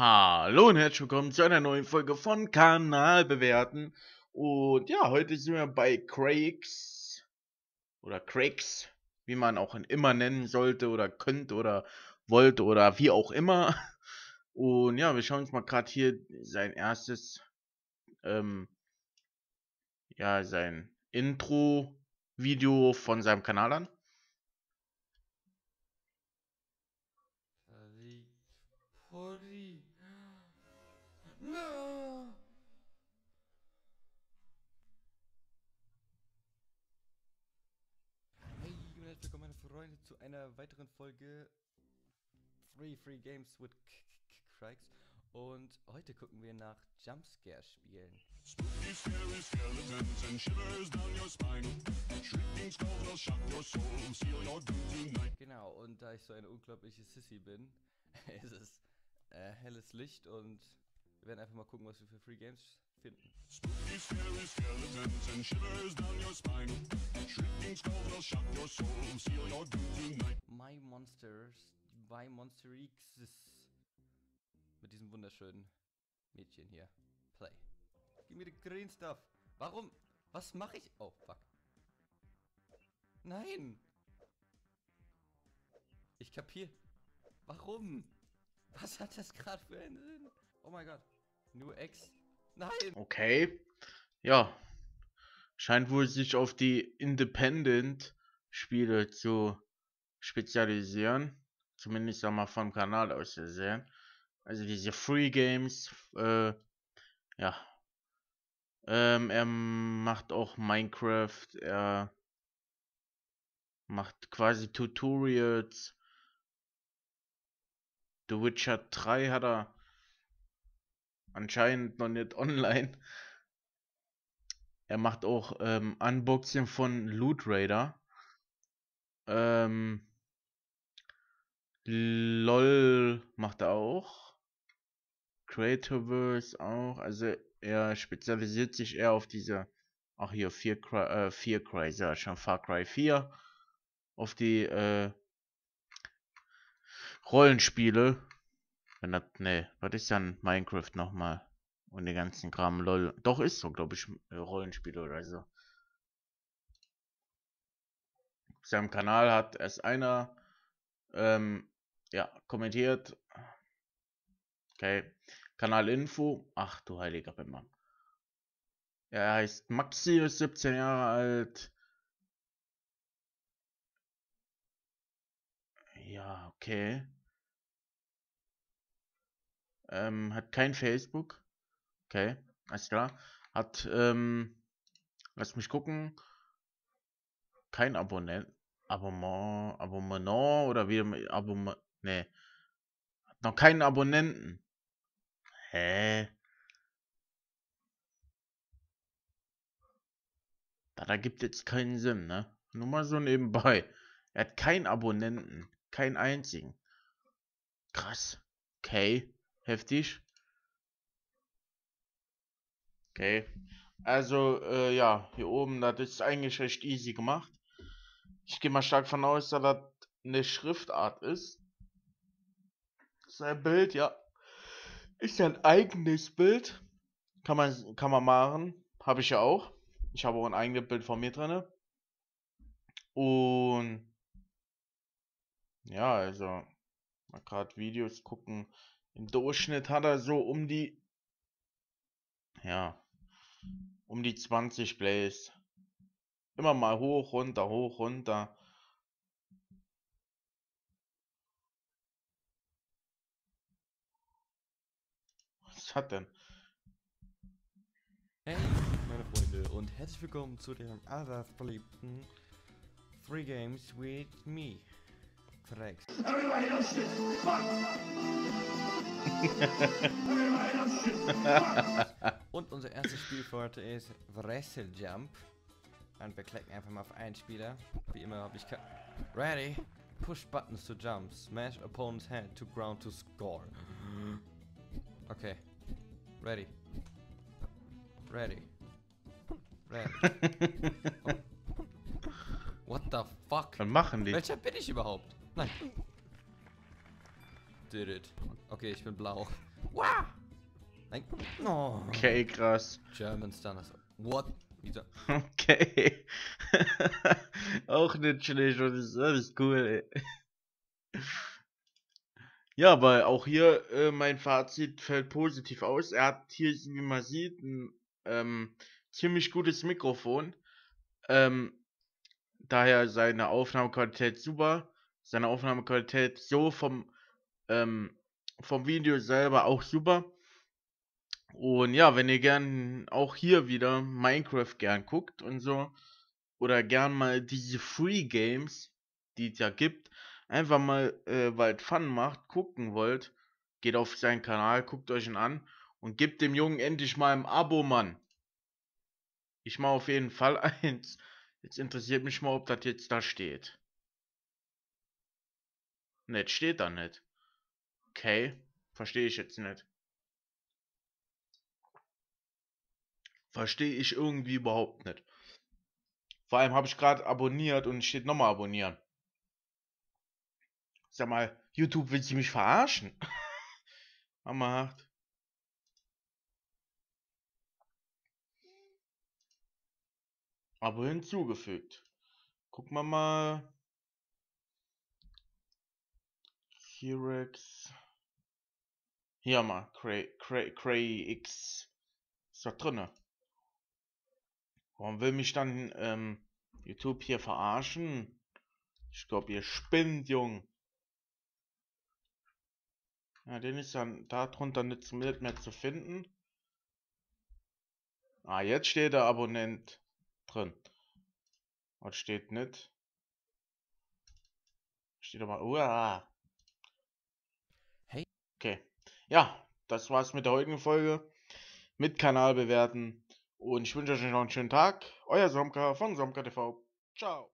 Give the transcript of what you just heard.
Hallo und herzlich willkommen zu einer neuen Folge von Kanal bewerten. Und ja, heute sind wir bei Craigs oder Craigs, wie man auch immer nennen sollte oder könnte oder wollte oder wie auch immer. Und ja, wir schauen uns mal gerade hier sein erstes, ähm, ja, sein Intro-Video von seinem Kanal an. Polly. No. Hey und herzlich willkommen meine Freunde zu einer weiteren Folge Free Free Games with Craigs und heute gucken wir nach Jumpscare spielen. Spooky, scary skeletons and shivers down your spine. Shrieking skulls will shock your soul, seal your doom tonight. Genau, und da ich so eine unglaubliche Sissy bin, ist es äh, helles Licht und wir werden einfach mal gucken, was wir für Free Games finden. Spooky, scary skeletons and shivers down your spine. Shrieking skulls will shock your soul, seal your doom tonight. My Monsters by Monster X's mit diesem wunderschönen Mädchen hier. Play. Gib mir the green stuff. Warum? Was mache ich? Oh, fuck. Nein! Ich kapier. Warum? Was hat das gerade für einen Sinn? Oh mein Gott. New X. Nein! Okay. Ja. Scheint wohl sich auf die Independent-Spiele zu spezialisieren. Zumindest sag mal vom Kanal aus gesehen. Also diese Free Games, äh, ja. Ähm, er macht auch Minecraft, er macht quasi Tutorials. The Witcher 3 hat er anscheinend noch nicht online. Er macht auch ähm, Unboxing von Loot Raider. Ähm, LOL macht er auch. Creatorverse auch. Also er spezialisiert sich eher auf diese. Ach hier, 4 Cry, äh, 4 Cry, ja, schon Far Cry 4. Auf die äh, Rollenspiele. Wenn das, ne, was ist dann Minecraft nochmal? Und den ganzen Kram, lol. Doch, ist so, glaube ich, äh, Rollenspiele oder so. Auf seinem Kanal hat erst einer, ähm, ja, kommentiert. Okay. Kanalinfo. Ach du heiliger Bimmel. Er heißt Maxi, ist 17 Jahre alt. Ja, okay. Ähm, hat kein Facebook. Okay, alles klar. Hat, ähm, lass mich gucken. Kein Abonnent. Abonnement, Abonnement oder wie Abonnement. Ne. Hat noch keinen Abonnenten. Hä? Das ergibt jetzt keinen Sinn, ne? Nur mal so nebenbei. Er hat keinen Abonnenten. Keinen einzigen. Krass. Okay. Heftig. Okay. Also, äh, ja, hier oben, das ist eigentlich recht easy gemacht. Ich gehe mal stark von aus, dass das eine Schriftart ist. Sein Bild, ja. Ist ein eigenes Bild. Kann man, kann man machen. Habe ich ja auch. Ich habe auch ein eigenes Bild von mir drin. Und ja, also mal gerade Videos gucken. Im Durchschnitt hat er so um die ja um die 20 Plays. Immer mal hoch, runter, hoch, runter. Was hat denn? Hey, meine Freunde, und herzlich willkommen zu dem allerverliebten Free Games with me. Everybody else. Fuck. Und unser erstes Spiel für heute ist Wrestle Jump. Und wir klicken einfach mal auf einen Spieler. Wie immer habe ich Ready? Push buttons to jump. Smash opponent's head to ground to score. Okay. Ready. Ready. Ready. Oh. What the fuck? Was machen die? Welcher bin ich überhaupt? Nein. Did it. Okay, ich bin blau. Wow! Nein. Oh. Okay, krass. German Stunner. What? Wieso? Okay. Auch nicht schlecht, das ist alles cool, ey. Ja, aber auch hier, äh, mein Fazit fällt positiv aus. Er hat hier, wie man sieht, ein ähm, ziemlich gutes Mikrofon. Ähm, daher seine Aufnahmequalität super. Seine Aufnahmequalität so vom, ähm, vom Video selber auch super. Und ja, wenn ihr gern auch hier wieder Minecraft gern guckt und so, oder gern mal diese Free Games, die es ja gibt, einfach mal, äh, weil es Fun macht, gucken wollt, geht auf seinen Kanal, guckt euch ihn an und gebt dem Jungen endlich mal ein Abo, Mann. Ich mache auf jeden Fall eins. Jetzt interessiert mich mal, ob das jetzt da steht. Ne, steht da nicht. Okay, verstehe ich jetzt nicht. Verstehe ich irgendwie überhaupt nicht. Vor allem habe ich gerade abonniert und steht nochmal abonnieren. Sag mal, YouTube will sie mich verarschen? Macht. Abo hinzugefügt. Gucken wir mal. T-Rex. Hier mal, Cray, Cray, Cray X. Ist da drinne. Warum will mich dann ähm, YouTube hier verarschen? Ich glaube, ihr spinnt, Jung. Ja, den ist dann darunter nicht mehr zu finden. Ah, jetzt steht der Abonnent drin. Was steht nicht? Steht aber. Uah. Hey. Okay. Ja, das war's mit der heutigen Folge. Mit Kanal bewerten. Und ich wünsche euch noch einen schönen Tag. Euer Somka von Somka TV. Ciao.